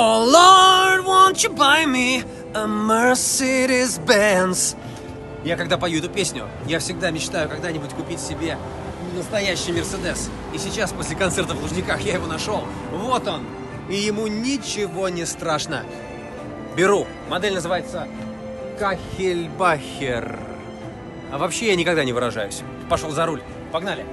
Oh Lord, won't you buy me a Mercedes-Benz? Я когда пою эту песню, я всегда мечтаю когда-нибудь купить себе настоящий Мерседес. И сейчас, после концерта в Лужниках, я его нашел. Вот он. И ему ничего не страшно. Беру. Модель называется Кахельбахер. А вообще я никогда не выражаюсь. Пошел за руль. Погнали.